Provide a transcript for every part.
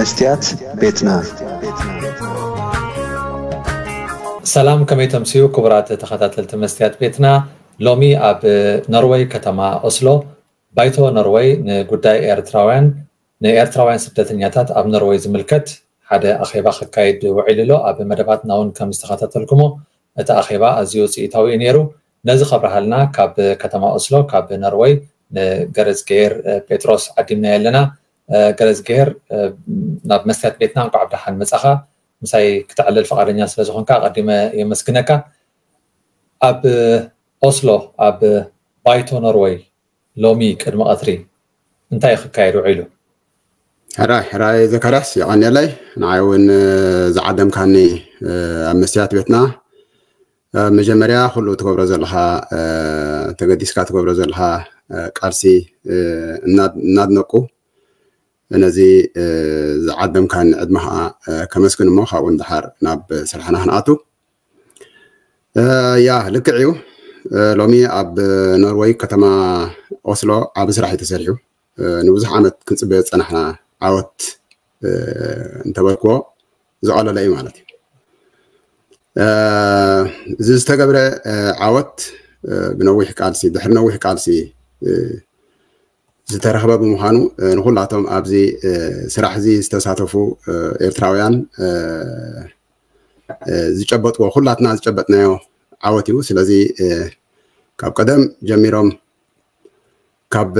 መስትያት ቤትና ሰላም ከመይ ተምስዩ ክቡራት ተኸታተልቲ መስትያት ቤትና ሎሚ ኣብ ኖርዌይ ከተማ ኦስሎ ባይቶ ኖርዌይ ንጉዳይ ኤርትራውያን ንኤርትራውያን ስደተኛታት ኣብ ኖርዌይ ዝምልከት ሓደ ኣኼባ ክካየድ ውዒሉ ኣሎ ኣብ መደባትና እውን ከም ዝተኸታተልኩሞ እቲ ኣኼባ ኣዝዩ ውፅኢታዊ እዩ ነይሩ ነዚ ከብርሃልና ካብ ከተማ ኦስሎ ካብ ኖርዌይ ንገረዝ ገየር ጴጥሮስ ዓዲምና ኣለና ገለ ዝገር ናብ መስትያት ቤትና እንኳዕ ብድሓን መፃኻ ምሳይ ክትዕልል ፈቃደኛ ስለ ዝኾንካ ቀዲመ የመስግነካ ኣብ ኦስሎ ኣብ ባይቶ ኖርዌይ ሎሚ ቅድሚ ቀትሪ እንታይ ክካየድ ውዒሉ ሕራይ ሕራይ ዘካርያስ ይቀኒለይ ንዓይ እውን ዝዓደምካኒ ኣብ መስትያት ቤትና መጀመርያ ኩሉ ትገብሮ ዘለካ ተገዲስካ ትገብሮ ዘለካ ቃልሲ እናድነቁ نزی عدم کن ادمها کمسکن مخا و اندهار نب سرحنه ناتو یا لکعیو لومي اب نروی کتما اصلا اب سرحی تسریو نوزح عمت کنس بیت انحنا عوت انتبرقو زعل لایم علتی زیست قبل عوت بنویح کالسی دحر نویح کالسی ዝተረኸበ ብምዃኑ ንኩላቶም ኣብዚ ስራሕ እዚ ዝተሳተፉ ኤርትራውያን ዝጨበጥዎ ኩላትና ዝጨበጥናዮ ዓወት እዩ ስለዚ ካብ ቀደም ጀሚሮም ካብ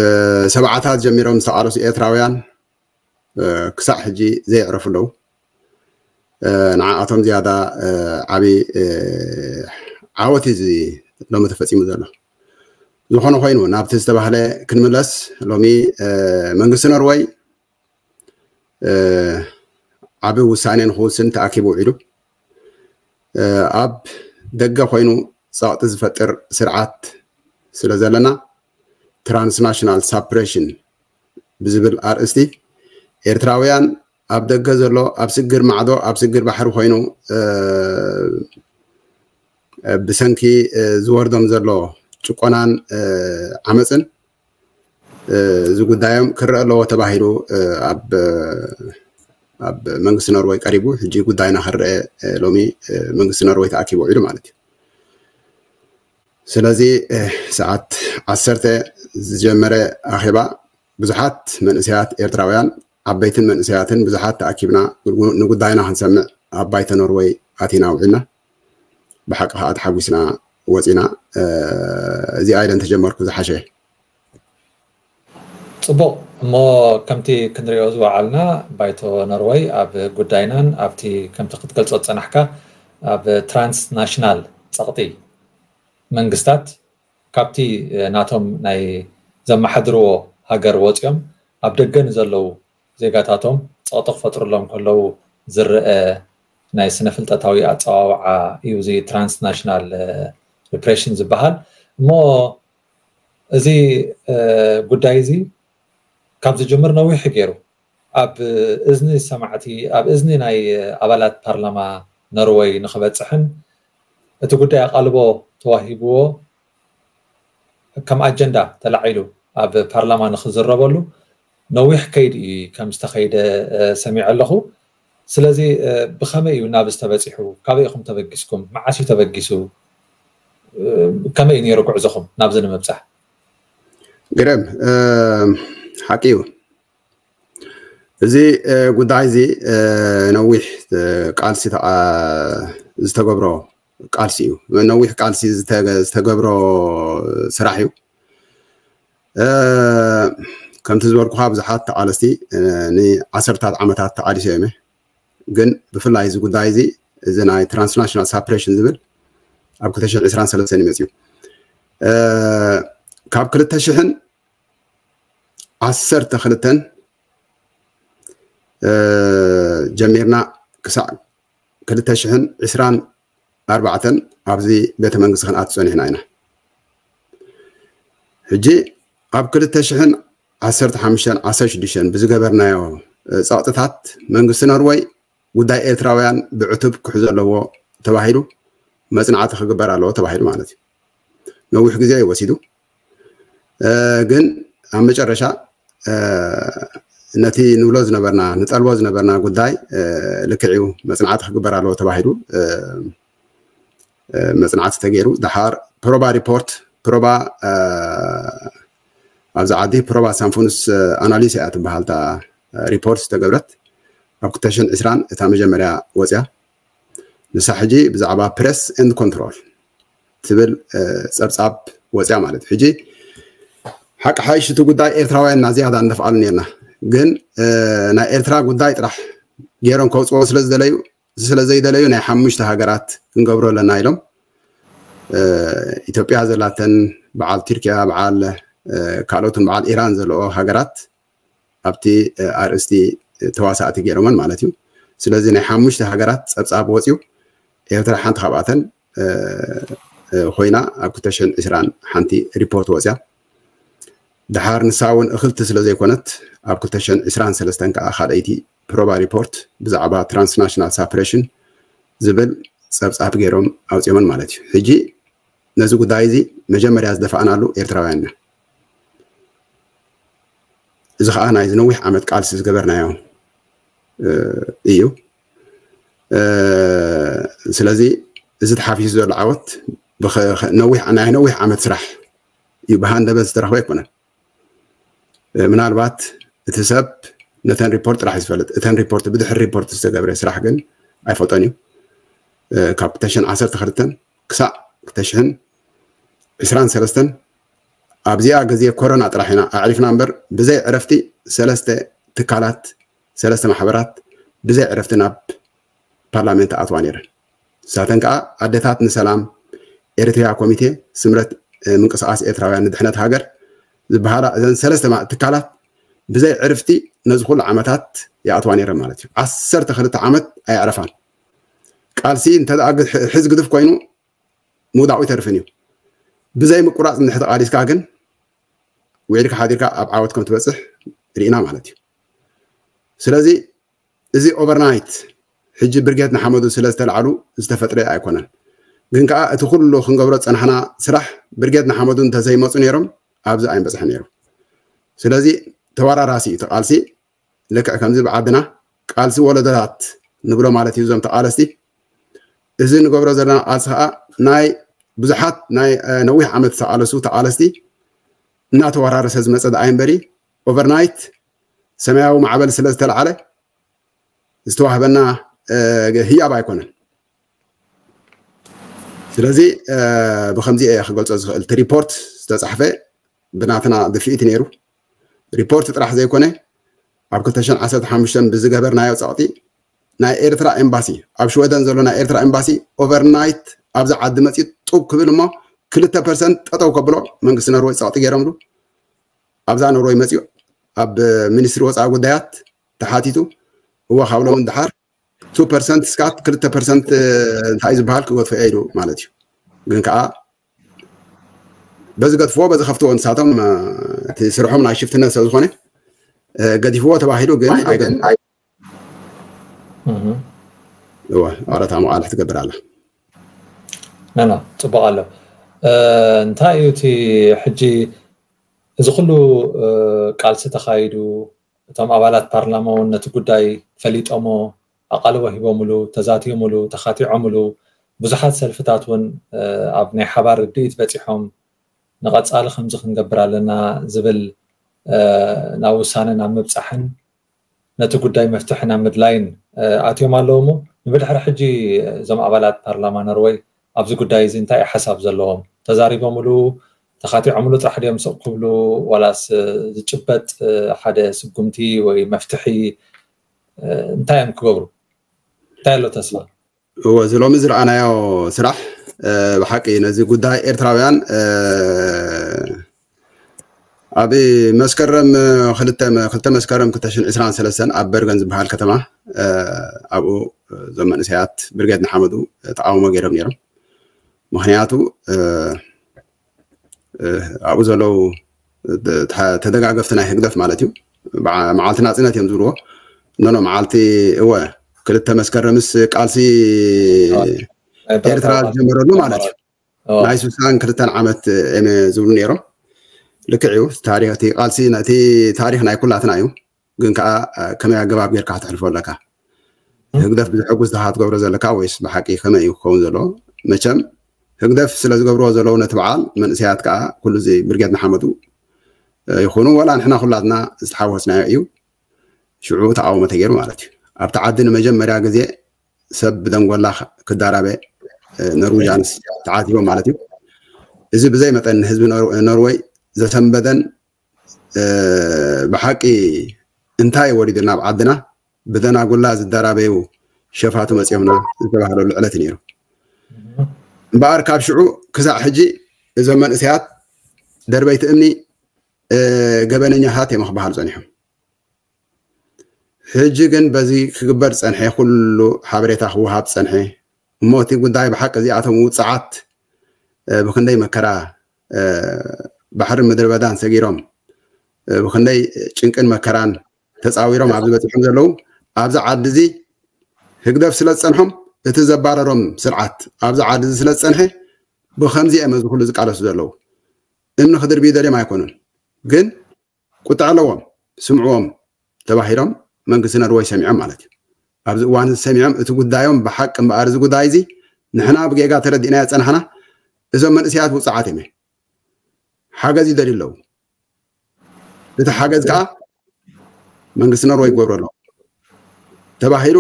ሰብዓታት ጀሚሮም ዝተቃለሱ ኤርትራውያን ክሳዕ ሕጂ ዘይዕረፉ ኣለው ንዓኣቶም ዝያዳ ዓብዪ ዓወት እዚ ሎሚ ተፈፂሙ ዘሎ زخون خوينو نابت استبهلة كنملس لومي منجس نروي عبي وسانين خوسن تأكبو عدو عب دقة خوينو ساعت زفتر سرعات سلزلنا ترانسناشنال سابريشن بزبل ار اس دي ارتراويان عب دقة زرلو عب سجر معدو عب سجر بحر خوينو بسنكي زوردم زرلو ጭቆናን ዓመፅን እዚ ጉዳዮም ክረአ ኣለዎ ተባሂሉ ኣብ መንግስቲ ኖርወይ ቀሪቡ ሕጂ ጉዳይና ክረአ ሎሚ መንግስቲ ኖርወይ ተኣኪቡ ውዒሉ ማለት እዩ ስለዚ ሰዓት ዓሰርተ ዝጀመረ ኣኼባ ብዙሓት መንእሰያት ኤርትራውያን ዓበይትን መንእሰያትን ብዙሓት ተኣኪብና ንጉዳይና ክንሰምዕ ኣብ ባይተ ኖርዌይ ኣቲና ውዒልና ብሓቂ ከዓ ተሓጒስና ወፂና እዚ ኣይደን ተጀመርኩ ዝሓሸ ፅቡቅ እሞ ከምቲ ክንሪኦ ዝወዓልና ባይቶ ኖርዌይ ኣብ ጉዳይናን ኣብቲ ከምቲ ክትገልፆ ዝፀናሕካ ኣብ ትራንስናሽናል ፀቕጢ መንግስታት ካብቲ ናቶም ናይ ዘመሓድርዎ ሃገር ወፂኦም ኣብ ደገ ንዘለዉ ዜጋታቶም ፀቕጢ ክፈጥሩሎም ከለዉ ዝርአ ናይ ስነ ፍልጠታዊ ኣፀዋውዓ እዩ እዚ ትራንስናሽናል ዲፕሬሽን ዝበሃል እሞ እዚ ጉዳይ እዚ ካብ ዝጅምር ነዊሕ ገይሩ ኣብ እዝኒ ሰማዕቲ ኣብ እዝኒ ናይ ኣባላት ፓርላማ ኖርወይ ንክበፅሕን እቲ ጉዳይ ኣቃልቦ ተዋሂብዎ ከም ኣጀንዳ ተላዒሉ ኣብ ፓርላማ ንክዝረበሉ ነዊሕ ከይዲ እዩ ከም ዝተኸይደ ሰሚዕ ኣለኹ ስለዚ ብከመይ እዩ ናብ ዝተበፂሑ ካበይ ኢኹም ተበጊስኩም መዓስ እዩ ተበጊሱ ከመይ ነይሩ ጉዕዞኹም ናብዚ ንምብፃሕ ግረም ሓቂ እዩ እዚ ጉዳይ እዚ ነዊሕ ቃልሲ ዝተገብሮ ቃልሲ እዩ ነዊሕ ቃልሲ ዝተገብሮ ስራሕ እዩ ከምቲ ዝበልኩካ ብዙሓት ተቃለስቲ ንዓሰርታት ዓመታት ተቃሊሶ እዮመ ግን ብፍላይ እዚ ጉዳይ እዚ እዚ ናይ ትራንስናሽናል ሳፕሬሽን ዝብል ኣብ 223 መፅኡ ካብ 2ሽሕን 12 ጀሚርና ክሳዕ 224 ኣብዚ ቤተ መንግስቲ ክንኣት ፀኒሕና ኢና ሕጂ ኣብ 21516 ብዝገበርናዮ ፀቕጥታት መንግስቲ ኖርወይ ጉዳይ ኤርትራውያን ብዕቱብ ክሕዘ ኣለዎ ተባሂሉ መፅናዕቲ ክግበር ኣለዎ ተባሂሉ ማለት እዩ ነዊሕ ግዜ ይወሲዱ ግን ኣብ መጨረሻ ነቲ ንብሎ ዝነበርና ንፀልቦ ዝነበርና ጉዳይ ልክዕዩ መፅናዕቲ ክግበር ኣለዎ ተባሂሉ መፅናዕቲ ተገይሩ ድሓር ፕሮባ ሪፖርት ፕሮባ ኣብዚ ዓዲ ፕሮባ ሳንፎንስ ኣናሊስ እያ ትበሃልታ ሪፖርት ዝተገብረት ኣብ 220 እታ መጀመርያ ወፅያ ንሳ ሕጂ ብዛዕባ ፕረስ ኤንድ ኮንትሮል ትብል ፀብፃብ ወፅያ ማለት እዩ ሕጂ ሓቂ ሓይሽ እቲ ጉዳይ ኤርትራውያን ና ዝያዳ እንደፍኣሉ ነርና ግን ናይ ኤርትራ ጉዳይ ጥራሕ ገይሮም ከውፅዎ ስለዝደለዩ ስለዘይደለዩ ናይ ሓሙሽተ ሃገራት ክንገብሮ ኣለና ኢሎም ኢትዮጵያ ዘላተን በዓል ቱርኪያ በዓል ካልኦትን በዓል ኢራን ዘለዎ ሃገራት ኣብቲ ኣርእስቲ ተዋሳእቲ ገይሮምን ማለት እዩ ስለዚ ናይ ሓሙሽተ ሃገራት ፀብፃብ ወፂኡ ኤርትራ ሓንቲ ካብኣተን ኮይና ኣብ 220 ሓንቲ ሪፖርት ወፅያ ድሓር ንሳ እውን እክልቲ ስለ ዘይኮነት ኣብ 223 ከዓ ካልአይቲ ፕሮባ ሪፖርት ብዛዕባ ትራንስናሽናል ሳፕሬሽን ዝብል ፀብፃብ ገይሮም ኣውፅዮምን ማለት እዩ ሕጂ ነዚ ጉዳይ እዚ መጀመርያ ዝደፋእናሉ ኤርትራውያንና እዚ ከዓ ናይ ዝነዊሕ ዓመት ቃልሲ ዝገበርናዮ እዩ ስለዚ እዚ ተሓፊዙ ዘሎ ዓወት ነዊሕ ናይ ነዊሕ ዓመት ስራሕ እዩ ብሃንደበት ዝተረኽበ ኣይኮነን ምናልባት እቲ ሰብ ነተን ሪፖርት ጥራሕ ዝፈልጥ እተን ሪፖርት ብድሕሪ ሪፖርት ዝተገብረ ስራሕ ግን ኣይፈጦን እዩ ካብ 212 ክሳብ 223 ኣብዚኣ ግዜ ኮሮና ጥራሕ ኢና ኣዕሪፍና እምበር ብዘይ ዕረፍቲ ሰለስተ ትካላት ሰለስተ ማሕበራት ብዘይ ዕረፍቲ ናብ ፓርላሜንት ኣትዋን የረን ንሳተን ከዓ ኣዴታት ንሰላም ኤርትራ ኮሚቴ ስምረት ምንቅስቃስ ኤርትራውያን ንድሕነት ሃገር ዝበሃላ እዘን ሰለስተ ትካላት ብዘይ ዕርፍቲ ነዚ ኩሉ ዓመታት ይኣትዋ ነይረን ማለት እዩ ዓሰርተ ክልተ ዓመት ኣይዕረፋን ቃልሲ እንተደኣ ሕዝ ግድፍ ኮይኑ ምውዳቁ ይተርፍን እዩ ብዘይ ምቁራፅ ንድሕቲ ቃሊስካ ግን ውዒድካ ሓዲርካ ኣብ ዓወት ከም ትበፅሕ ርኢና ማለት እዩ ስለዚ እዚ ኦቨርናይት ሕጂ ብርጌት ንሓመዱ ስለ ዝተልዓሉ ዝተፈጥረ ኣይኮነን ግን ከዓ እቲ ኩሉ ክንገብሮ ፀናሕና ስራሕ ብርጌት ንሓመዱ እንተዘይመፁ ነይሮም ኣብዚ ኣይንበፅሐ ነይሩ ስለዚ ተወራራሲ እዩ ተቃልሲ ልክዕ ከምዚ ብዓድና ቃልሲ ወለዶታት ንብሎ ማለት እዩ እዞም ተቃለስቲ እዚ ንገብሮ ዘለና ቃልሲ ከዓ ናይ ብዙሓት ናይ ነዊሕ ዓመት ተቃለሱ ተቃለስቲ እናተወራረሰ ዝመፀ ድኣይ እምበሪ ኦቨርናይት ሰማያዊ ማዕበል ስለ ዝተለዓለ ዝተዋህበና ህያብ ኣይኮነን ስለዚ ብከምዚ እየ ክገልፆ ዝኽእል እቲ ሪፖርት ዝተፃሕፈ ብናትና ግፍኢት ነይሩ ሪፖርት ጥራሕ ዘይኮነ ኣብ 215 ብዝገበርናዮ ፀቕጢ ናይ ኤርትራ ኤምባሲ ኣብ ሽወደን ዘሎ ናይ ኤርትራ ኤምባሲ ኦቨርናይት ኣብዛ ዓዲ መፂ ጡብ ክብል እሞ ክልተ ፐርሰንት ጠጠው ከብሎ መንግስቲ ኖርወይ ፀቕጢ ገይሮምሉ ኣብዛ ኖርወይ መፅኡ ኣብ ሚኒስትሪ ወፃኢ ጉዳያት ተሓቲቱ እወ ካብሎም ድሓር ቱ ፐርሰንት ስካ ክልተ ፐርሰንት እንታይ ዝበሃል ክገጥፎ እየ ኢሉ ማለት እዩ ግን ከዓ በዚ ገጥፎ በዚ ከፍትዎ ንሳቶም እቲ ስርሖም ናይ ሽፍትነት ሰብ ዝኮነ ገዲፍዎ ተባሂሉ ግን እወ መቃልሕ ትገብር ኣላ ናና ፅቡቅ ኣሎ እንታይ እዩ እቲ ሕጂ እዚ ኩሉ ቃልሲ ተካይዱ እቶም ኣባላት ፓርላማ እውን ነቲ ጉዳይ ፈሊጦሞ ኣቃል ወሂቦምሉ ተዛትዮምሉ ተኻቲዖምሉ ብዙሓት ሰልፍታት እውን ኣብ ናይ ሓባር ርድኢት በፂሖም ንቐፃሊ ከምዚ ክንገብር ኣለና ዝብል ናብ ውሳነ ናብ ምብፃሕን ነቲ ጉዳይ መፍትሒ ናብ ምድላይን ኣትዮም ኣለዉ እሞ ንብድሕሪ ሕጂ እዞም ኣባላት ፓርላማ ኖርዌይ ኣብዚ ጉዳይ እዚ እንታይ ሓሳብ ዘለዎም ተዛሪቦምሉ ተኻቲዖምሉ ጥራሕ ድዮም ስቕ ክብሉ ዋላስ ዝጭበጥ ሓደ ስጉምቲ ወይ መፍትሒ እንታይ እዮም ክገብሩ تعالوا تسمع هو زلو مزر انا يا سرح آه، بحقي نزي قد هاي ارترابيان آه، ابي مسكرم آه، خلت خلت مسكرم كنت عشان اسران سلسن اب برغنز بحال كتما ابو زمان سيات برغد نحمدو تعاوم غيرم نيرم مهنياتو ابو زلو تدقع قفتنا هيقدف مالتيو معالتنا عزينا تيمزروه نونو معالتي اوه ክልተ መስከረምስ ቃልሲ ኤርትራ ዝጀመረሉ ማለት እዩ ናይ ስሳን ክልተን ዓመት እነ ዝብሉ ነይሮም ልክዕ እዩ ታሪክ እቲ ቃልሲ ነቲ ታሪክ ናይ ኩላትና እዩ ግን ከዓ ከመይ ኣገባብ ጌርካ ክትሕልፎ ኣለካ ህግደፍ ብዝሕጉስ ድካ ትገብሮ ዘለካ ወይስ ብሓቂ ከመይ እዩ ክኸውን ዘለዎ መቸም ህግደፍ ስለ ዝገብርዎ ዘለዉ ነቲ በዓል መንእሰያት ከዓ ኩሉ ዚ ብርጌት ንሓመዱ ይኹኑ ወላ ንሕና ኩላትና ዝተሓወስናዮ እዩ ሽዑ ተቃውሞ ተገይሩ ማለት እዩ أبت عادين ما جم مريعة جزية سب دم ولا كدارابة آه، نروج عن تعاتي وما عليه إذا بزي مثلا حزب نور نوروي إذا سب بدن آه، بحكي انتهى وريد الناب عادنا بدنا أقول لازم دارابة وشفاته ما سيهمنا إذا على العلتنيرو بارك أبشعو كزع حجي إذا من إسيات دربيت أمني آه، قبلني هاتي مخبار زنيهم ሕጂ ግን በዚ ክግበር ፀንሐ ኩሉ ሓበሬታ ክወሃብ ፀንሐ እሞ እቲ ጉዳይ ብሓቂ እዚኣቶም ውፅዓት ብክንደይ መከራ ባሕሪ ምድሪ በዳን ሰጊሮም ብክንደይ ጭንቅን መከራን ተፃዊሮም ኣብ ዝበፅሖም ዘለው ኣብዚ ዓዲ እዚ ህግደፍ ስለ ዝፀንሖም እቲ ዘባረሮም ስርዓት ኣብዚ ዓዲ እዚ ስለ ዝፀንሐ ብከምዚ እመ ዝኩሉ ዝቃለሱ ዘለው እምኒ ክድርቢ ደልዮም ኣይኮኑን ግን ቁጣዕ ኣለዎም ስምዕዎም ተባሂሎም መንግስትና ርዋይ ሰሚዖም ማለት እዩ ኣብዚ እዋን ሰሚዖም እቲ ጉዳዮም ብሓቂ እምበኣር እዚ ጉዳይ እዚ ንሕና ብጌጋ ተረዲእናዮ ፀናሕና እዞም መንእስያት ውፅዓት እዮም የመ ሓገዝ ይደልዩ ኣለዉ እቲ ሓገዝ ከዓ መንግስቲ ነርወ ይገብሩ ኣለዉ ተባሂሉ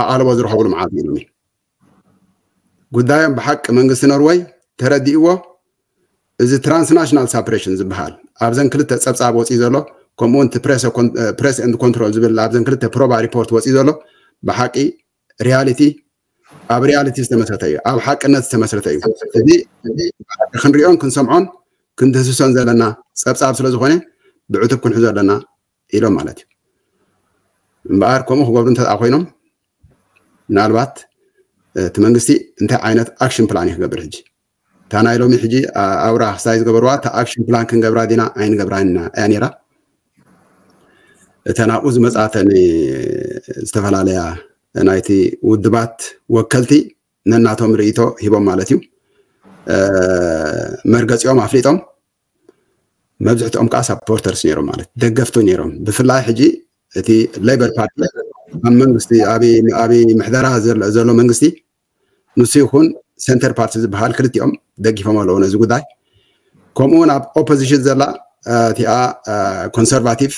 ኣቃልቦ ዝረከብሉ መዓልቲ መዓልቲ ኢሉኒ ጉዳዮም ብሓቂ መንግስቲ ኖርወይ ተረዲእዎ እዚ ትራንስናሽናል ሳፕሬሽን ዝበሃል ኣብዘን ክልተ ፀብፃብ ወፂኡ ዘሎ ከምኡውን እቲ ፕረስ ን ኮንትሮል ዝብል ኣብዘን ክልተ ፕሮባ ሪፖርት ወፂኡ ዘሎ ብሓቂ ሪያሊቲ ኣብ ሪያሊቲ ዝተመስረተ እዩ ኣብ ሓቅነት ዝተመስረተ እዩ እዚ ክንሪኦን ክንሰምዖን ክንትህስሶን ዘለና ፀብፃብ ስለ ዝኾነ ብዕቱብ ክንሕዞ ኣለና ኢሎም ማለት እዩ እምበኣር ከምኡ ክገብሩ እንተኣ ኮይኖም ምናልባት እቲ መንግስቲ እንታይ ዓይነት ኣክሽን ፕላን እዩ ክገብር ሕጂ እታ ናይ ሎሚ ሕጂ ኣብራ ክሳይ ዝገበርዋ እታ ኣክሽን ፕላን ክንገብራ ዲና ኣይንገብራ ያ ነራ ተናቁዝ መፃተኒ ዝተፈላለያ ናይቲ ውድባት ወከልቲ ነናቶም ርእቶ ሂቦም ማለት እዩ መርገፂኦም ኣፍሊጦም መብዝሕትኦም ከዓ ሳፖርተርስ ነይሮም ማለት ደገፍቲ ነይሮም ብፍላይ ሕጂ እቲ ሌበር ፓርቲ ኣብ መንግስቲ ኣብ ምሕደራ ዘሎ መንግስቲ ንሱ ይኹን ሴንተር ፓርቲ ዝበሃል ክልቲኦም ደጊፎም ኣለዉ ነዚ ጉዳይ ከምኡ ውን ኣብ ኦፖዚሽን ዘላ እቲኣ ኮንሰርቫቲቭ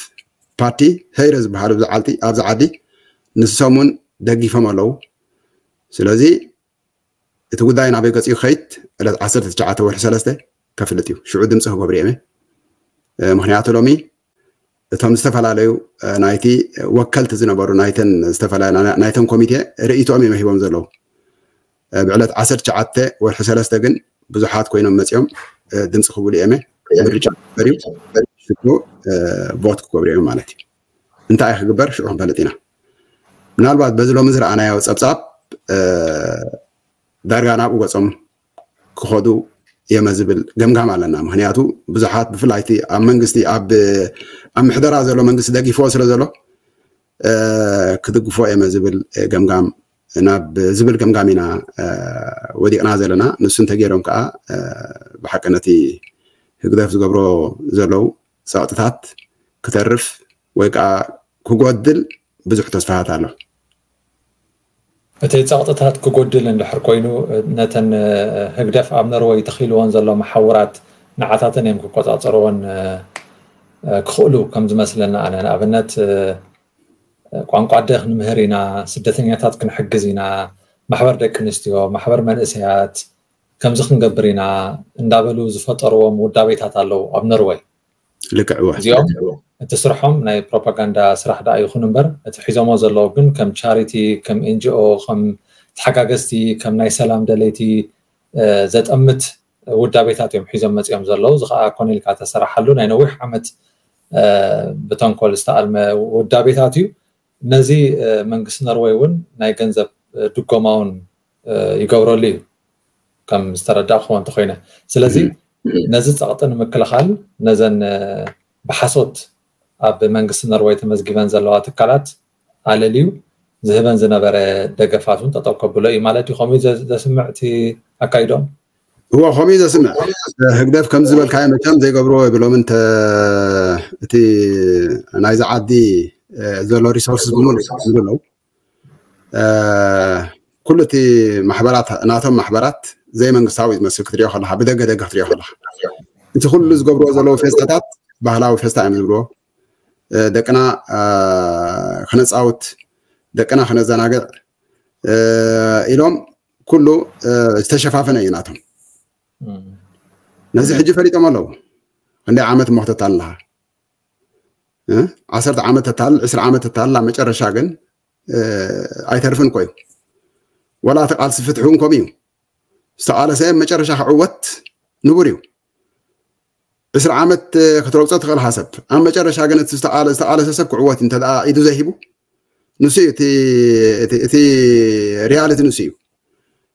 باتي هيرة زبهار زعلتي أبزعدي نسامون دقي فما لو سلازي تقول داين عبيك أسيو خيت على عصر تجعته وحسالسة كفلتيو شو عدم صهوب بريمة مهنياتو لومي تم استفعل عليه نايتي وكلت زنا برو نايتن استفعل أنا نايتن كوميتي رئيتو أمي هي زلو بعلت عصر تجعته وحسالسة جن بزحات كوينو مسيوم دمس خبولي أمي بريم. بريم. ሽቶ ቦት ክገብሩ ማለት እዩ እንታይ ክግበር ሽዑ ክንፈልጥ ኢና ምናልባት በዚ ሎሚ ዝረኣናዮ ፀብፃብ ዳርጋ ናብኡ ገጾም ክኸዱ የመ ዝብል ገምጋም ኣለና ምክንያቱ ብዙሓት ብፍላይ እቲ ኣብ መንግስቲ ኣብ ምሕደራ ዘሎ መንግስቲ ደጊፎ ስለ ዘሎ ክድግፎ የመ ዝብል ገምጋም ናብ ዝብል ገምጋም ኢና ወዲቕና ዘለና ንሱ እንተገይሮም ከዓ ብሓቂ ነቲ ህግደፍ ዝገብሮ ዘለው ሰብኣቶታት ክተርፍ ወይ ከዓ ክጎድል ብዙሕ ተስፋታት ኣሎ እቲ ፀቕጥታት ክጎድል እንድሕር ኮይኑ ነተን ህግደፍ ኣብ ኖርወይ ተኺልዎን ዘሎ ማሓውራት ንዓታትን እዮም ክቆፃፀርዎን ክኽእሉ ከም ዝመስለና ኣነ ንኣብነት ቋንቋ ደኽ ንምህር ኢና ስደተኛታት ክንሕግዝ ኢና ማሕበር ደቂ ኣንስትዮ ማሕበር መንእሰያት ከምዚ ክንገብር ኢና እንዳበሉ ዝፈጠርዎም ውዳቤታት ኣለው ኣብ ነርወይ ልክዕ እዚኦም እቲ ስርሖም ናይ ፕሮፓጋንዳ ስራሕ ደኣ ይኹን እምበር እቲ ሒዞሞ ዘለዎ ግን ከም ቻሪቲ ከም ኤንጂኦ ከም ተሓጋገዝቲ ከም ናይ ሰላም ደለይቲ ዘጠምት ውዳቤታት እዮም ሒዞም መፅኦም ዘለዉ እዚ ከዓ ኮነኢልካ ተሰራሓሉ ናይ ነዊሕ ዓመት ብተንኮል ዝተኣልመ ውዳቤታት እዩ ነዚ መንግስቲ ኖርዌይ እውን ናይ ገንዘብ ድጎማውን ይገብረሉ እዩ ከም ዝተረዳእክዎ እንተኮይነ ስለዚ ነዚ ፀቕጢ ንምክልኻል ነዘን ብሓሶት ኣብ መንግስቲ ኖርዌይ ተመዝጊበን ዘለዋ ትካላት ኣለልዩ ዝህበን ዝነበረ ደገፋት እውን ጠጠው ከብሎ እዩ ማለት እዩ ከምኡ ዘስምዕ እቲ ኣካይዶም هو خمي ده سمع هجداف كم زبل كاي مكان زي قبرو يبلو من تي انا عايز اعدي زلو ريسورسز بمون زلو ኩሉ እቲ ማሕበራት ናቶም ማሕበራት ዘይመንግስታዊ ዝመስል ክትሪኦ ከለካ ብደገ ደገ ክትሪኦ ከለካ እቲ ኩሉ ዝገብርዎ ዘለዎ ፌስታታት ባህላዊ ፌስታ እዮም ዝብልዎ ደቅና ክነፃውት ደቅና ክነዘናግዕ ኢሎም ኩሉ ዝተሸፋፈነ እዩ ናቶም ነዚ ሕጂ ፈሊጦም ኣለዉ ክንደይ ዓመት ሞክተታ ኣለካ ዓሰርተ ዓመት ተታል ዕስራ ዓመት ተታል ኣብ መጨረሻ ግን ኣይተርፍን ኮይኑ ولا تقال سفتحون كميو سأل سيم مجرشا حعوت نبوريو إسر عامت آه، كتروكسة تغل حسب أما مجرشا قنت سأل سأل سأل كعوت انت لأ إيدو زيهبو نسيو تي تي, تي ريالتي نسيو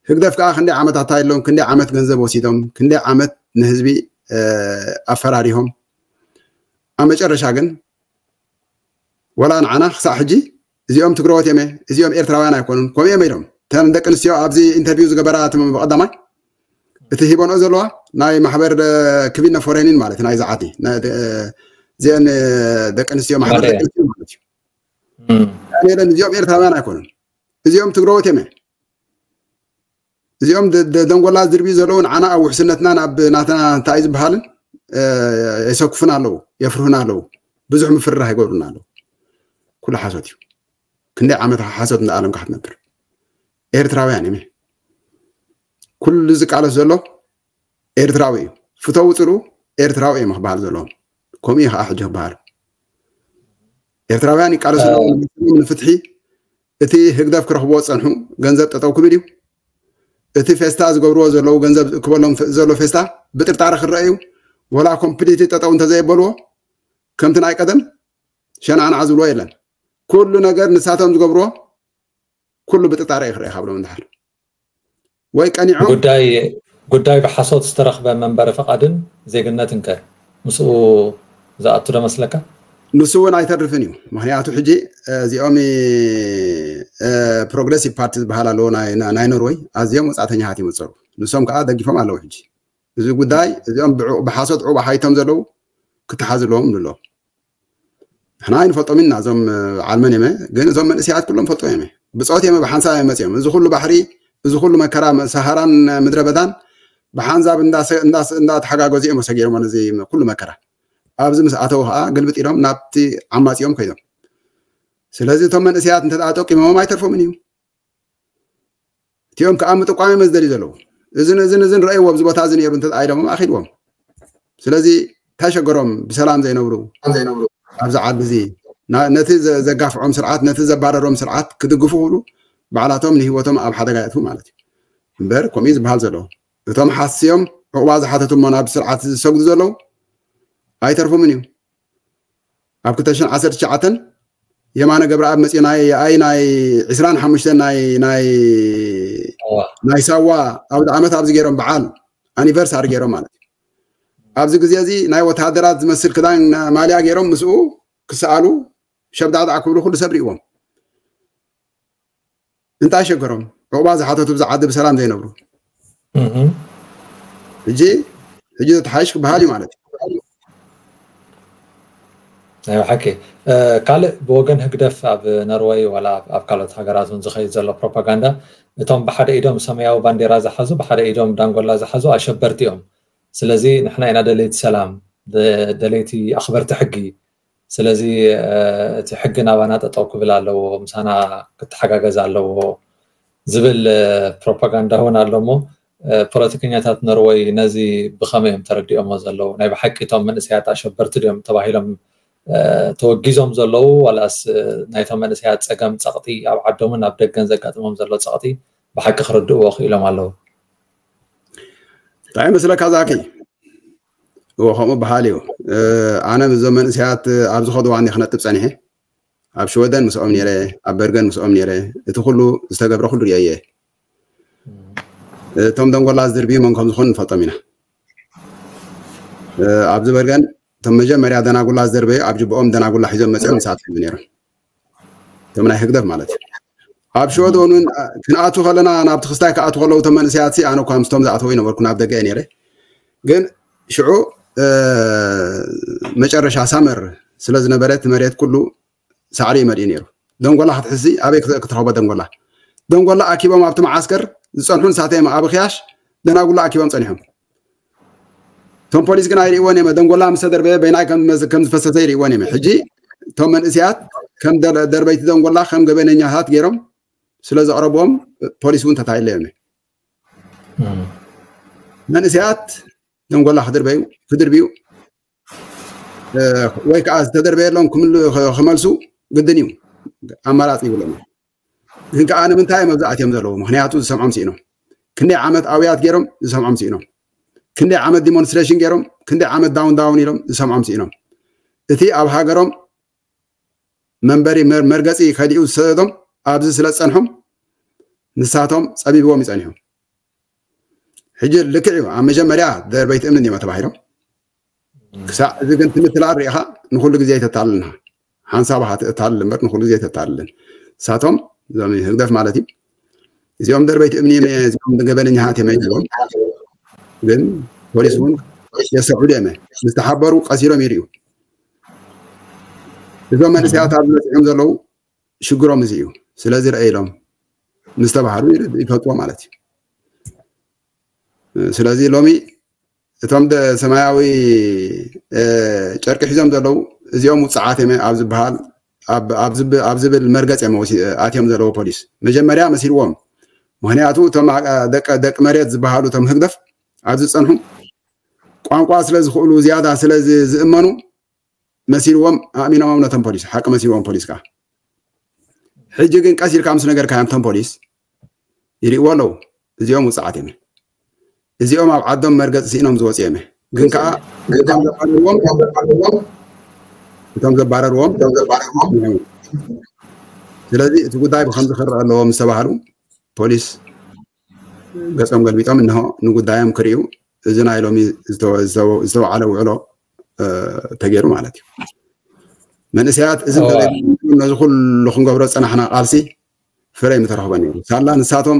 هكذا فكا خندي عامت عطايلون كندي عامت غنزب وسيدهم كندي عامت نهزبي آه، أفراريهم أما مجرشا قن ولا نعنا خصا حجي إزيوم تقروات يمي إزيوم إيرتراوانا يكونون كومي يميرهم ተን ደቂ ኣንስትዮ ኣብዚ ኢንተርቪው ዝገበራ ብቐዳማይ እቲ ሂበንኦ ዘለዋ ናይ ማሕበር ክቢነ ፎሬኒን ማለት እዩ ናይ ዝዓቲ እዚአን ደቂ ኣንስትዮ ማሕበር ደቂ ኣንስትዮ ማለት እዩ ለን እዚኦም ኤርትራውያን ኣይኮኑን እዚኦም ትግረወት እዮም እዚኦም ደንጎላ ዝድርብዩ ዘለዉ ንዓና ኣብ ውሕስነትና ናብ ናትና እንታይ ዝበሃልን የሰኩፉና ኣለዉ የፍርሁና ኣለዉ ብዙሕ ምፍርራሕ ይገብሩና ኣለዉ ኩሉ ሓሶት እዩ ክንደይ ዓመት ሓሶት እንዳኣለምካ ክትነብር ኤርትራውያን እዮም ኩሉ ዝቃለስ ዘሎ ኤርትራዊ እዩ ፍተውፅሉ ኤርትራዊ እዮም ክበሃል ዘለዎም ከምኡ እዩ ከዓ ሕጂ ክበሃሉ ኤርትራውያን ይቃለስ ንፍትሒ እቲ ህግደፍ ክረክብዎ ፀንሑ ገንዘብ ጠጠው ክብል እዩ እቲ ፌስታ ዝገብርዎ ዘለው ገንዘብ ክበሎም ዘሎ ፌስታ ብጥርጣሪ ክረአ እዩ ወላ ኮምፕሊት ጠጠው እንተዘየበልዎ ከምቲ ናይ ቀደም ሸናዓንዓ ዝብልዎ የለን ኩሉ ነገር ንሳቶም ዝገብርዎ كله بتتعرق رأي خبر من دحر ويك أني عم قداي قداي بحصوت استرخ بمن برف قادن زي قلنا تنك مسو زاد ترى مسلكة نسوون أي تعرفني ما هي عطوا حجي زي أمي بروغريسي بارتيز بحالة لونا نا ناينوروي أزيوم وساعتين هاتي مصر نسوم كعادة كيف ما لو حجي زي قداي زي أم بحصوت أو بحاي تمزلو كنت حازر لهم لله هنا ينفطوا منا زم علمني ما جن زم من إسيات كلهم فطوا يمه ብፅዖት የመ ብሓንሳብ ኣይመፅኦም እዚ ኩሉ ባሕሪ እዚ ኩሉ መከራ ሰሃራን ምድረ በዳን ብሓንዛብ እንዳተሓጋገዙ እዮም ሰጊሮሞ ነዚ ኩሉ መከራ ኣብዚ ምስ ኣተዉ ከዓ ግልብጥ ኢሎም ናብቲ ዓማፂኦም ኮይዶም ስለዚ እቶም መንእስያት እንተ ጠቂሞሞም ኣይተርፎምን እዩ እቲኦም ከዓ ምጥቋሚ መዝደልዩ ዘለዉ እዝን እዝን እዚ ንረእይዎ ኣብዚ ቦታ እዚ ነሩ ኣይዶሞም ኣኪድዎም ስለዚ እንታይ ሸገሮም ብሰላም ዘይነብሩ ኣብዚ ዓዲ እዚ ነቲ ዘጋፍዖም ስርዓት ነቲ ዘባረሮም ስርዓት ክድግፉ ክብሉ ባዕላቶም ንሂወቶም ኣብ ሓደጋ የእትዉ ማለት እዩ እምበር ከምኡ ዝበሃል ዘለዎ እቶም ሓስዮም ዕቁባ ዝሓተትሞ ናብ ስርዓት ዝሰግዱ ዘለዉ ኣይተርፉምን እዩ ኣብ 219 የማነ ገብረኣብ መፅኡ ኣይ ናይ 25 ናይ ሳዋ ኣብዚ ዓመት ኣብዚ ገይሮም በዓል ኣኒቨርሳሪ ገይሮም ማለት እዩ ኣብዚ ግዜ እዚ ናይ ወታደራት ዝመስል ክዳን ማልያ ገይሮም ምስኡ ክሰኣሉ ሸምዳዕድዓክብሉ ኩሉ ሰብ ርእዎም እንታይ ሸገሮም ዕቁባ ዝሓተቱ ብዛ ዓዲ ብሰላም ዘይነብሩ ሕጂ ሕጂ ተተሓይሽ ክበሃል እዩ ማለት እዩ ናይ ሓቂ ካልእ ብወገን ህግደፍ ኣብ ኖርዌይ ዋላ ኣብ ካልኦት ሃገራት እውን ዝኸይድ ዘሎ ፕሮፓጋንዳ እቶም ብሓደ ኢዶም ሰማያዊ ባንዴራ ዝሓዙ ብሓደ ኢዶም ዳንጎላ ዝሓዙ ኣሸበርቲ እዮም ስለዚ ንሕና ኢና ደለይቲ ሰላም ደለይቲ ኣኽበርቲ ሕጊ ስለዚ እቲ ሕጊ ናባና ጠጠው ክብል ኣለዎ ምሳና ክተሓጋገዝ ኣለዎ ዝብል ፕሮፓጋንዳ እውን ኣሎ እሞ ፖለቲከኛታት ኖርወይ ነዚ ብከመይ እዮም ተረዲኦሞ ዘለው ናይ ብሓቂ እቶም መንእሰያት ኣሸበርቲ ድዮም ተባሂሎም ተወጊዞም ዘለው ዋላስ ናይቶም መንእሰያት ፀገም ፀቕጢ ኣብ ዓዶምን ኣብ ደገን ዘጋጥሞም ዘሎ ፀቕጢ ብሓቂ ክርድእዎ ክኢሎም ኣለው እንታይ መስለካ ዛኪ ከምኡ በሃል እዩ ኣነ ብዞም መንእስያት ኣብ ዝኸዱ ዋኒ ክነጥብ ፀኒሐ ኣብ ሽወደን ምስኦም ነይረ ኣብ በርገን ምስኦም ነይረ እቲ ኩሉ ዝተገብረ ኩሉ ርኦ እየ እቶም ደንጎላስ ዝርብዩ መን ከም ዝኾኑ ንፈልጦም ኢና ኣብዚ በርገን እቶም መጀመርያ ደናጉላ ዝደርበዩ ኣብ ጅቦኦም ደናጉላ ሒዞም መፅኦም ንሳትሕዙ ነይሮም እቶም ናይ ህግደፍ ማለት እዩ ኣብ ሽወት እውን ክንኣቱ ከለና ናብቲ ክስታይ ክኣቱ ከለዉ እቶም መንእስያት ኣነ እኳ ምስቶም ዝኣተው ይነበርኩ ናብ ደገ ነይረ ግን ሽዑ መጨረሻ ሳመር ስለ ዝነበረት መሬት ኩሉ ሳዕሪ መሊኡ ነይሩ ደንጎላ ክትሕዚ ኣበይ ክትረክቦ ደንጎላ ደንጎላ ኣኪቦም ኣብቲ መዓስከር ዝፀንሑ ንሳተዮም ኣብ ክያሽ ደናጉላ ኣኪቦም ፀኒሖም እቶም ፖሊስ ግን ኣይርእዎን እዮም ደንጎላ ምስ ተደርበየ በይናይ ከም ዝፈሰሰ ይርእዎን እዮም ሕጂ እቶም መንእስያት ከም ደርበይቲ ደንጎላ ከም ገበነኛታት ገይሮም ስለ ዘቕረብዎም ፖሊስ እውን ተታይለዮም መንእስያት يوم قال حضر بيو فدر بيو ويك عاز تدر بيو لهم كمل خمالسو قدنيو عمالات يقول لهم ግን ከዓ ንምንታይ መብዛዕት እዮም ዘለዉ ምክንያቱ ዝሰምዖም ስኢኖም ክንደይ ዓመት ኣብያት ገይሮም ዝሰምዖም ስኢኖም ክንደይ ዓመት ዲሞንስትሬሽን ገይሮም ክንደይ ዓመት ዳውን ዳውን ኢሎም ዝሰምዖም ስኢኖም እቲ ኣብ ሃገሮም መንበሪ መርገፂ ከዲኡ ዝሰጠቶም ኣብዚ ስለ ዝፀንሖም ንሳቶም ፀቢብዎም ይፀኒሖም ሕጅር ልክዕ ኣብ መጀመርያ ዘርበይቲ እምንን እዮም ተባሂሎም ክሳዕ እዚ ግን ትምትላ ሪኢኻ ንኩሉ ግዜ ተታልልና ሓንሳብ ተታልል እምበር ንኩሉ ግዜ ተታልልን ንሳቶም እዞም ህግደፍ ማለት እዩ እዚኦም ደርበይቲ እምኒ እዚኦም ገበነኛሃት የመ ኢሎም ግን ፖሊስ እውን የሰዕሉ የመ ምስተሓበሩ ቀሲሎም ይርዩ እዞም መንእሰያት ኣብ በፂዖም ዘለው ሽግሮም እዚ እዩ ስለዚ ረአኢሎም ምስ ተባሃሉ ይፈትዎ ማለት እዩ ስለዚ ሎሚ እቶም ሰማያዊ ጨርቂ ሒዞም ዘለው እዚኦም ውፅዓት የመ ኣብ ዝበሃል ኣብ ዝብል መርገፅ እዮም ኣትዮም ዘለዎ ፖሊስ መጀመርያ መሲልዎም ምክንያቱ እቶም ደቂ መሬት ዝበሃሉ እቶም ህግደፍ ኣብዚ ዝፀንሑ ቋንቋ ስለዝክእሉ ዝያዳ ስለዝእመኑ መሲልዎም ኣእሚኖም ነቶም ፖሊስ ሓቂ መሲልዎም ፖሊስ ከዓ ሕጂ ግን ቀሲልካ ምስ ነገርካዮም ቶም ፖሊስ ይርእዎ ኣለው እዚኦም ውፅዓት እዮም እዚኦም ኣብ ዓዶም መርገፅ ሲኢኖም ዝወፅ የመ ግን ከዓ እቶም ዘባረርዎም እቶም ዘባረርዎም ስለዚ እቲ ጉዳይ ብከምዚ ክረአ ኣለዎ ምስ ተባሃሉ ፖሊስ ገጾም ገልቢጦም እንሆ ንጉዳዮም ክርዩ እዚ ናይ ሎሚ ዝተባዓለ ውዕሎ ተገይሩ ማለት እዩ መንእሰያት እዚ ነዚ ኩሉ ክንገብሮ ፀናሕና ቃልሲ ፍረ ምተረክበ ነይሩ ሳላ ንሳቶም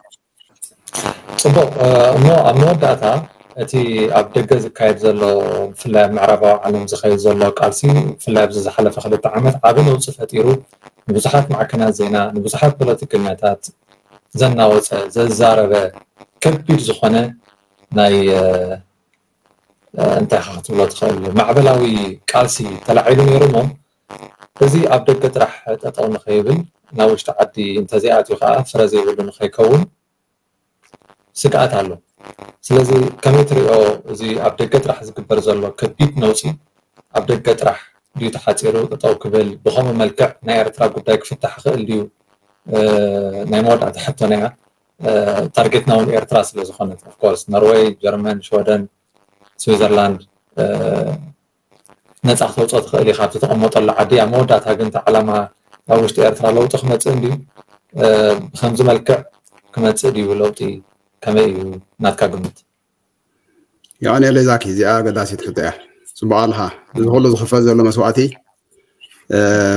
ፅቡቅ እሞ ኣብ መወዳእታ እቲ ኣብ ደገ ዝካየድ ዘሎ ብፍላይ ኣብ ምዕራባዊ ዓለም ዝኸይድ ዘሎ ቃልሲ ብፍላይ ኣብዚ ዝሓለፈ ክልተ ዓመት ዓብ ነውፅ ፈጢሩ ንብዙሓት ማዕከናት ዜና ንብዙሓት ፖለቲከኛታት ዘናወፀ ዘዛረበ ከቢድ ዝኾነ ናይ እንታይ ክትብሎ ትኽእል ማዕበላዊ ቃልሲ ተላዒሉ ነይሩ እሞም እዚ ኣብ ደገ ጥራሕ ጠጠው ንኸይብል ናብ ውሽጢ ዓዲ እንተዘይኣትዩ ከዓ ፍረ ዘይብሉ ንኸይከውን سكعت عنه سلازي كميتري أو زي عبد الكترح زي كبر زلوا كبيت نوسي عبد الكترح ديو تحاتيرو قطعو كبال بخوم الملكع ناير تراب قطعي كفتح خيل ديو نايمود عد حتو نايا تارجت ناون اير تراس اللي زخونت اف كورس نرويج جرمان شودن سويسرلاند نتاخ توت صوت خيلي خاب تتقمو طلع عدي عمود عد هاقنت علامة لو وشت اير ترا لو تخمت اندي خمز ملكع كمت اندي ولو تي ከመይ እዩ ናትካ ግምት ያው ናይ ለዛኪ እዚኣ ኣገዳሲት ሕቶ እያ ፅቡቅ ኣለካ እዚ ኩሉ ዝኽፈል ዘሎ መስዋዕቲ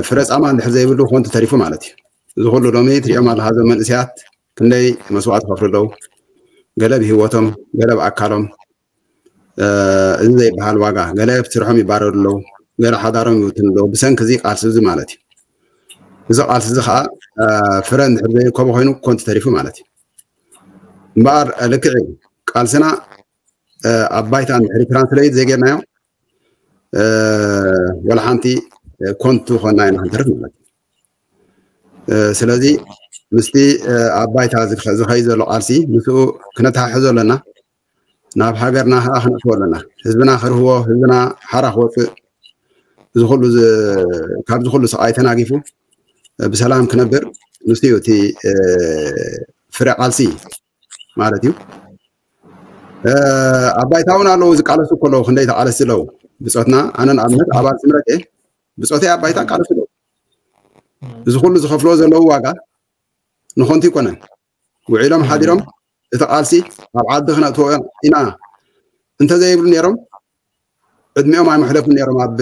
ፍረ ፃማ እንድሕር ዘይብሉ ኮንቲ ተሪፉ ማለት እዩ እዚ ኩሉ ሎሚ ትሪኦም ኣለካ ዞም መንእስያት ክንደይ መስዋዕቲ ከፍሪ ኣለው ገለ ብሂወቶም ገለ ብኣካሎም እዚ ዘይበሃል ዋጋ ገለ ብስርሖም ይባረሩ ኣለው ገለ ሓዳሮም ይውትን ኣለው ብሰንኪ እዚ ቃልሲ እዚ ማለት እዩ እዚ ቃልሲ እዚ ከዓ ፍረ እንድሕር ዘይከቦ ኮይኑ ኮንቲ ተሪፉ ማለት እዩ እምበኣር ልክዕ ቃልስና ኣብ ባይታ ንድሕሪ ትራንስሌት ዘይገርናዮ ወላ ሓንቲ ኮንቱ ኮና ኢና ክንተርፍ ማለት እዩ ስለዚ ምስቲ ኣብ ባይታ ዝኸይድ ዘሎ ቃልሲ ምስኡ ክነተሓሕዞ ኣለና ናብ ሃገርና ከዓ ክነእትዎ ኣለና ህዝብና ክርህቦ ህዝብና ሓራ ክወፅእ ካብዚ ኩሉ ስቃይ ተናጊፉ ብሰላም ክነብር ንስ እዩ እቲ ፍረ ቃልሲ ማለት እዩ ኣብ ባይታ እውን ኣለዉ ዝቃለሱ ከለዉ ክንደይ ተቃለሲ ኣለዉ ብፆትና ኣነ ንኣብነት ኣባል ስምረት እየ ብፆተይ ኣብ ባይታ ቃለሱ ኣለዉ እዚ ኩሉ ዝኸፍሎ ዘለዉ ዋጋ ንኮንቲ ይኮነን ውዒሎም ሓዲሮም እቲ ቃልሲ ኣብ ዓዲ ክነእትዎ ኢና እንተዘይብሉ ነይሮም ዕድሚኦም ኣይምሕለፉን ነይሮም ኣብ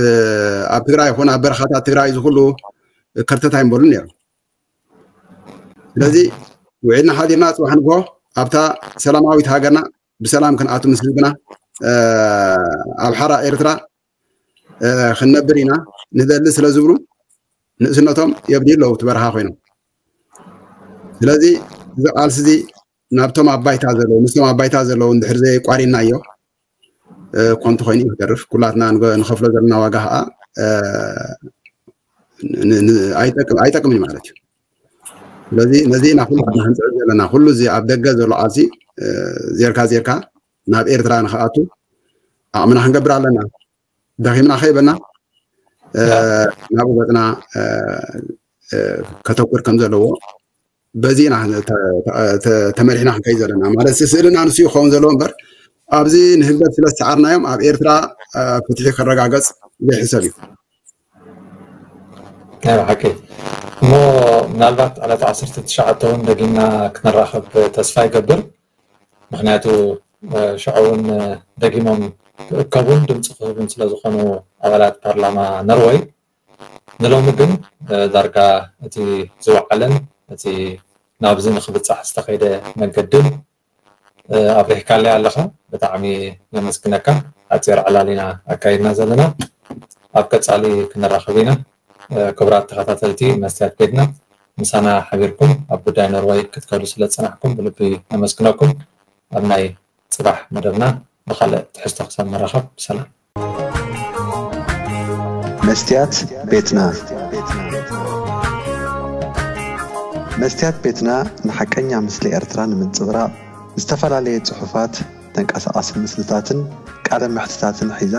ትግራይ ይኹን ኣብ በረካታት ትግራይ ዝኩሉ ከርተት ኣይንበሉን ነይሮም ስለዚ ውዒልና ሓዲርና ፅባሕ ንግሆ ኣብታ ሰላማዊት ሃገርና ብሰላም ክንኣቱ ምስ ህዝብና ኣብ ሓራ ኤርትራ ክንነብር ኢና ንደሊ ስለ ዝብሉ ንእስነቶም የብዲ ኣለው እቲ ኮይኖም ስለዚ እዚ ቃልሲ እዚ ናብቶም ኣባይታ ዘለዉ ምስቶም ኣባይታ ዘለዉ ዘ ቋሪና እዮ ኮንቲ ኮይኑ እዩ ክደርፍ ኩላትና ንከፍሎ ዘለና ዋጋ ከዓ ኣይጠቅምን ማለት እዩ ስለዚ ነዚ ኢና ኩሉ ዘለና ኩሉ እዚ ኣብ ደገ ዘሎ ቃልሲ ዜርካ ዜርካ ናብ ኤርትራ ንክኣቱ ኣቕምና ክንገብር ኣለና ደኺምና ከይበና ናብኡ ገፅና ከተኩር ከም ዘለዎ በዚ ኢና ተመሪሕና ክንከይ ዘለና ማለት ስእልና ንስ ክኸውን ዘለዎ እምበር ኣብዚ ንህግደት ስለ ዝተዓርናዮም ኣብ ኤርትራ ፍትሒ ክረጋገፅ ዘይሕሰብ እዩ ምናልባት ዓለት 19 እውን ደጊምና ክነራኸብ ተስፋ ይገብር ምክንያቱ ሽዑ እውን ደጊሞም ክእከቡን ድምፂ ክህቡን ስለ ዝኾኑ ኣባላት ፓርላማ ነርወይ ንሎሚ ግን ዳርጋ እቲ ዝወዓለን እቲ ናብዚ ንክብፃሕ ዝተኸይደ መንገድን ኣብሪሕካለይ ኣለኻ ብጣዕሚ የመስግነካ ኣፅር ዕላሊና ኣካይድና ዘለና ኣብ ቀፃሊ ክንራኸብ ኢና ክቡራት ተኸታተልቲ መስትያት ቤትና ምሳና ሓቢርኩም ኣብ ጉዳይ ኖርወይ ክትከዱ ስለ ዝፀናሕኩም ብልቢ ነመስግነኩም ኣብ ናይ ፅባሕ መደብና ብካልእ ትሕዝቶ ክሳብ መራኸብ ሰላም መስትያት ቤትና መስትያት ቤትና ንሓቀኛ ምስሊ ኤርትራ ንምንፅብራቕ ዝተፈላለየ ፅሑፋት ተንቀሳቐሲ ምስልታትን ቃለ ምሕትታትን ሒዛ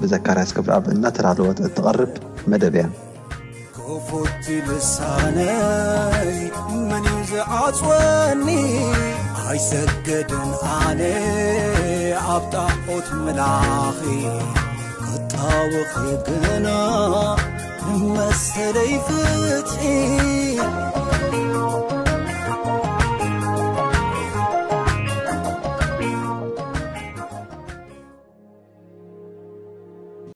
ብዘካርያስ ክብርኣብ እናተዳለወት እትቐርብ መደብ እያ فوت لساني من يزعصوني ኣይሰግድን ኣነ ኣብ ጣዖት መላኺ ክጣውኺ ግና መሰለይ ፍትሒ